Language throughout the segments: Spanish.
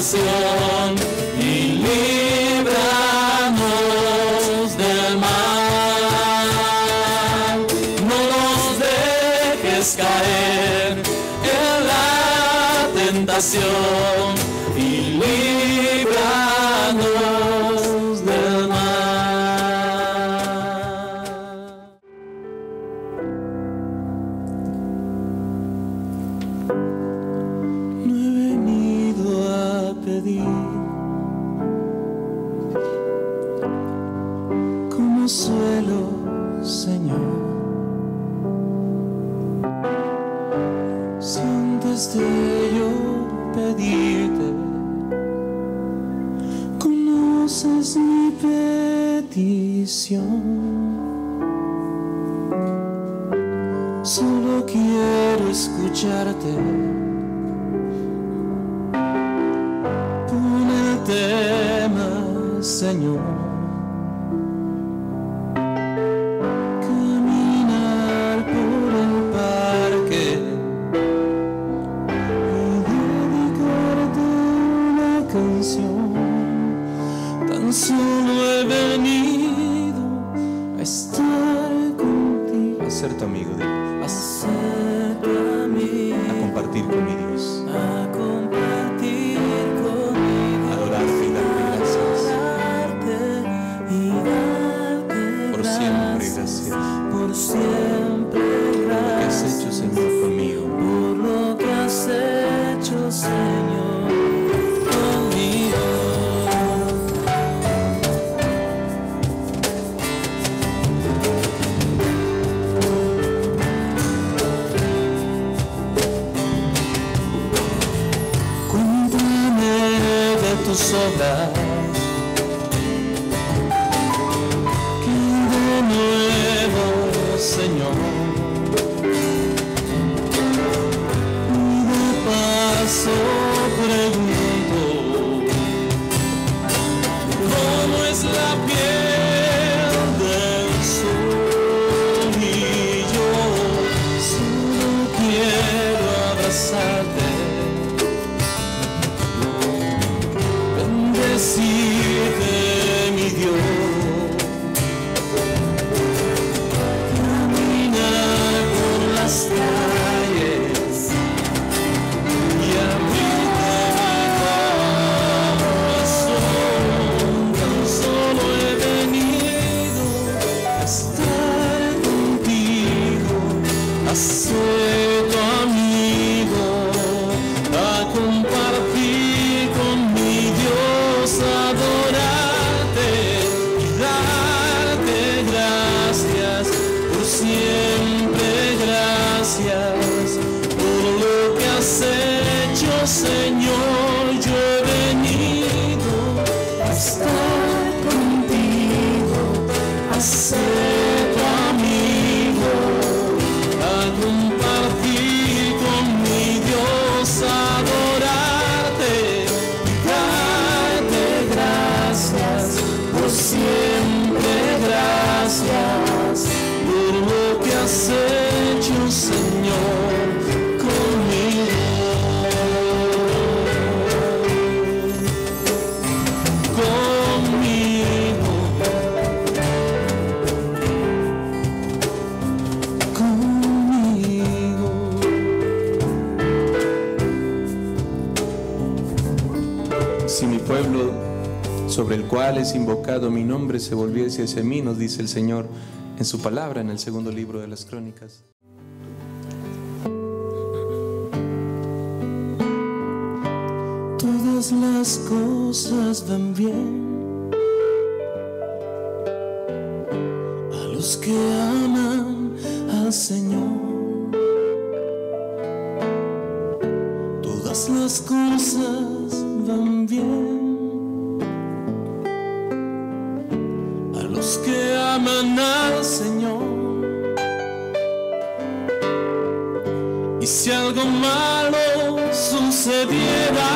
y líbranos del mal. No nos dejes caer en la tentación. consuelo, Señor. Si antes de yo pedirte, conoces mi petición. Solo quiero escucharte. Pon Señor. soon. myself. pueblo sobre el cual es invocado mi nombre se volviese hacia mí, nos dice el Señor en su palabra en el segundo libro de las Crónicas. Todas las cosas van bien a los que aman al Señor. Todas las cosas van bien. Aman Señor. Y si algo malo sucediera,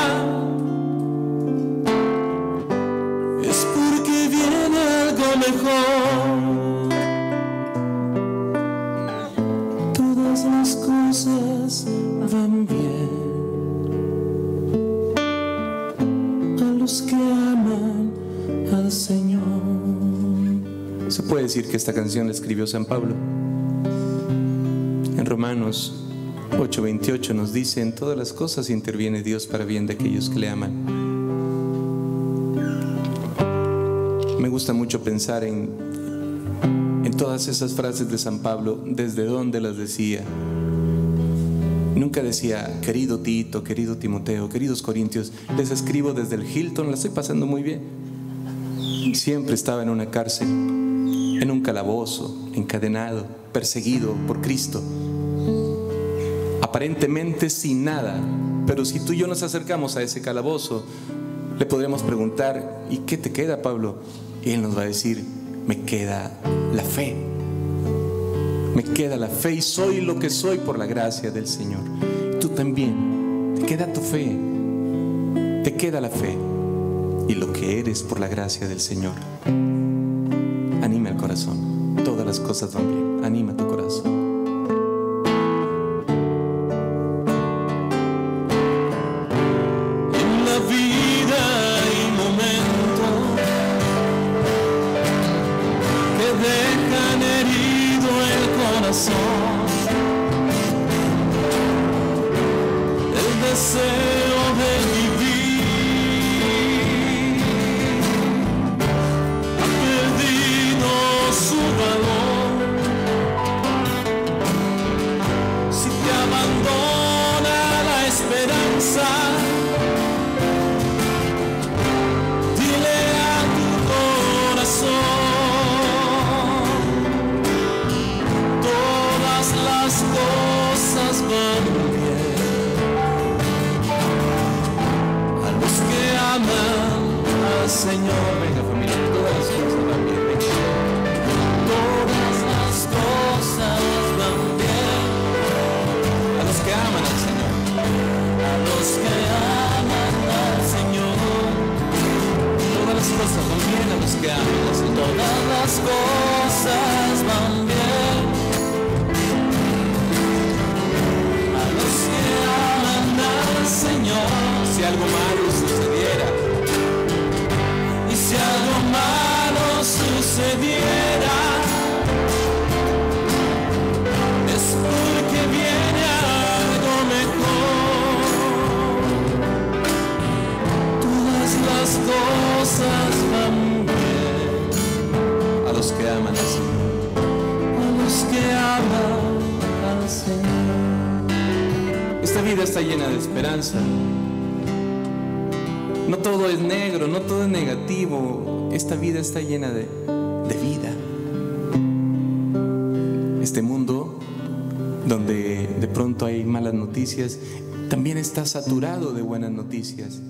es porque viene algo mejor. Decir que esta canción la escribió San Pablo. En Romanos 8:28 nos dice, en todas las cosas interviene Dios para bien de aquellos que le aman. Me gusta mucho pensar en, todas esas frases de San Pablo, desde dónde las decía. Nunca decía, querido Tito, querido Timoteo, queridos Corintios, les escribo desde el Hilton, la estoy pasando muy bien. Siempre estaba en una cárcel, en un calabozo, encadenado, perseguido por Cristo. Aparentemente sin nada, pero si tú y yo nos acercamos a ese calabozo, le podremos preguntar, ¿y qué te queda, Pablo? Y él nos va a decir, me queda la fe. Me queda la fe y soy lo que soy por la gracia del Señor. Tú también, te queda tu fe, te queda la fe y lo que eres por la gracia del Señor. El corazón, todas las cosas van bien, anima tu corazón. En Señor, Venga familia, todas las cosas van bien. todas las cosas van bien. A los que aman al Señor. A los que aman al Señor, Todas las cosas van bien a los que aman al Señor. todas las cosas malo sucediera, es porque viene algo mejor. Todas las cosas van bien. a los que aman al Señor. a los que aman al Señor. Esta vida está llena de esperanza. No todo es negro, no todo es negativo. Esta vida está llena de, de vida. Este mundo donde de pronto hay malas noticias, también está saturado de buenas noticias.